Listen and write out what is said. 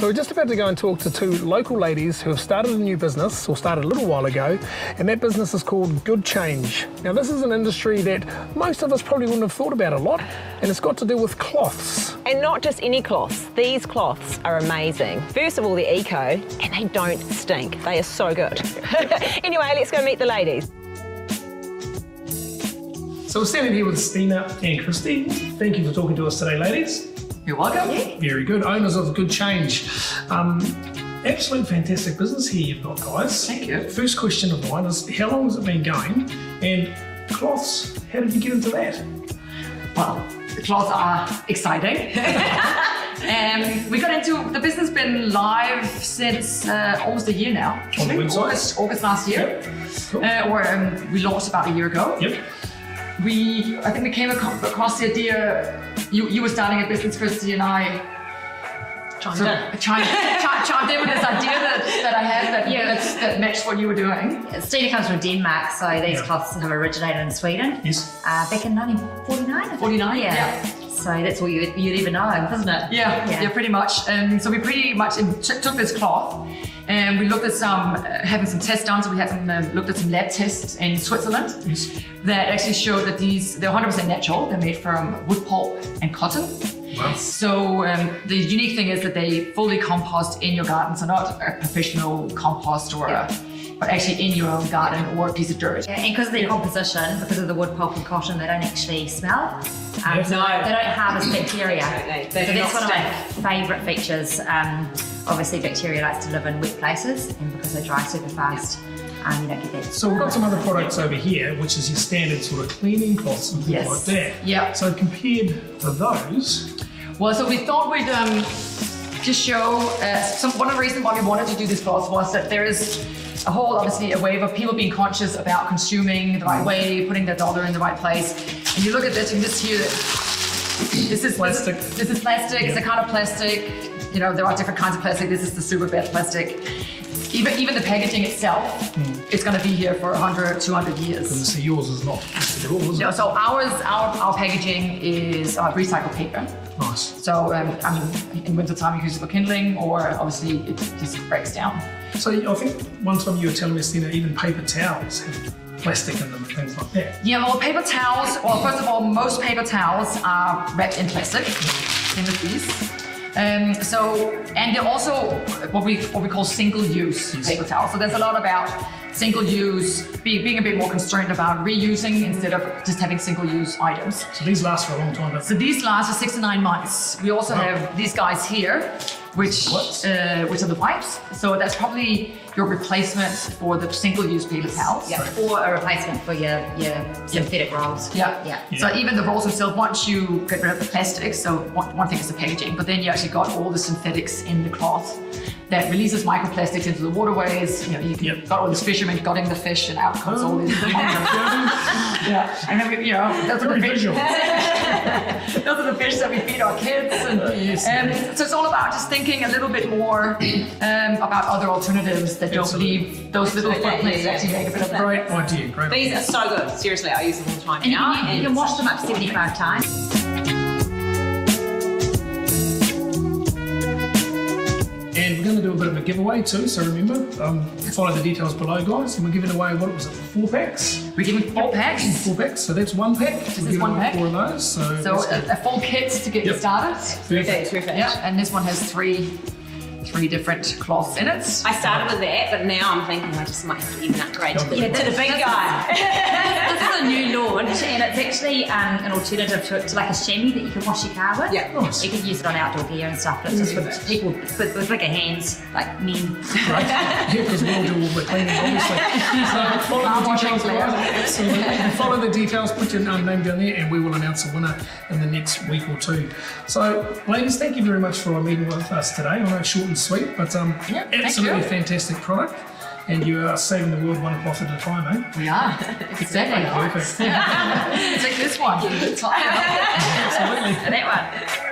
So we're just about to go and talk to two local ladies who have started a new business, or started a little while ago, and that business is called Good Change. Now this is an industry that most of us probably wouldn't have thought about a lot, and it's got to do with cloths. And not just any cloths. These cloths are amazing. First of all, they're eco, and they don't stink. They are so good. anyway, let's go meet the ladies. So we're standing here with Stine and Kristy. Thank you for talking to us today, ladies. You're welcome. Very good. Owners of Good Change. Um, absolute fantastic business here you've got, guys. Thank you. First question of mine is how long has it been going? And cloths, how did you get into that? Well, the clothes are exciting. um, we got into the business been live since uh, almost a year now. On the website? August, August last year. Cool. Uh, or um, we launched about a year ago. Yep. We, I think we came aco- across the idea. You, you were starting a business, Kristy, and I Chimed so in. chimed, chimed, chimed in with this idea that, that I had that, Yeah. that matched what you were doing. Stine comes from Denmark, so these Yeah. cloths have originated in Sweden Yes. uh, back in 1949. 49, Yeah. yeah. So that's what you'd, you'd even know, isn't it? Yeah, yeah, Yeah. pretty much. Um, so we pretty much took this cloth and we looked at some, uh, having some tests done. So we had some, uh, looked at some lab tests in Switzerland Yes. that actually showed that these, they're 100% natural. They're made from wood pulp and cotton. Wow. So um, the unique thing is that they fully compost in your garden. So not a professional compost or Yeah. a, but actually in your own garden or a piece of dirt. Yeah, and because of their composition, because of the wood pulp and cotton, they don't actually smell. Um, Yeah. so No. They don't harvest bacteria. Absolutely. They so do that's not one of my favourite features. Um, obviously, bacteria likes to live in wet places, and because they dry super fast, um, you don't get that. So we've got some other products over here, which is your standard sort of cleaning cloths and things Yes. like that. Yeah. So compared to those, Well, so we thought we'd um, just show uh, some. One of the reasons why we wanted to do this class was that there is a whole, obviously, a wave of people being conscious about consuming the right way, putting their dollar in the right place. And you look at this, you can just hear that this is Plastic. This is, this is plastic. It's a kind of plastic. You know, there are different kinds of plastic. This is the super best plastic. Even even the packaging itself, it's going to be here for 100, 200 years. and see yours is not at all, is it? No, so ours, our, our packaging is uh, recycled paper. Nice. So, um, I mean, in wintertime you use it for kindling, or obviously it just breaks down. So I think one time you were telling me, Stine, even paper towels have plastic in them and things like that. Yeah, well, paper towels, well, first of all, most paper towels are wrapped in plastic, same as these. Um, so, and they're also what we what we call single-use Yes. paper towels. So there's a lot about single-use, be, being a bit more concerned about reusing instead of just having single-use items. So these last for a long time. So these last for six to nine months. We also Wow. have these guys here, which uh, which are the wipes. So that's probably your replacement for the single-use paper towels. Yeah, or a replacement for your, your synthetic rolls. Yeah. Yeah. So even the rolls themselves, once you get rid of the plastic, so one, one thing is the packaging, but then you actually got all the synthetics in the cloth that releases microplastics into the waterways. You know, you Yep. got all these fishermen gutting the fish, and out comes all these. yeah. And then we, you know, those are the fish. those are the fish that we feed our kids. And, Yes. um, so it's all about just thinking a little bit more um, about other alternatives that don't Absolutely. leave those little Absolutely. footprints Yeah, actually yeah. make a bit of Great idea, great These idea. are so good. Seriously, I use them all the time And you now. can, you can wash them up 75 times. And we're going to do a bit of a giveaway too, so remember, um, follow the details below, guys. And we're giving away, what was it, four packs? We're giving four packs. Four packs, so that's one pack. This is one pack. Four of those, so, So that's a, a full kit to get you Yep. started. perfect. Perfect. Yeah, and this one has three three different cloths in it. I started with that, but now I'm thinking I just might have to even upgrade to the, Yeah, to the big guy. this is a new launch, and it's actually um, an alternative to, to like a chamois that you can wash your car with. Yeah. Nice. You can use it on outdoor gear and stuff, but it's just for people with, with bigger hands, like me. Right. Yeah, because we'll do all the cleaning, obviously. So follow I'll the details Absolutely. Follow the details, put your name down there, and we will announce a winner in the next week or two. So, ladies, thank you very much for meeting with us today. I know it's short and sweet, but um, Yeah, absolutely fantastic product. And you are saving the world one cloth at a time, eh? We are. Exactly. Perfect. Take this one. Absolutely. that one.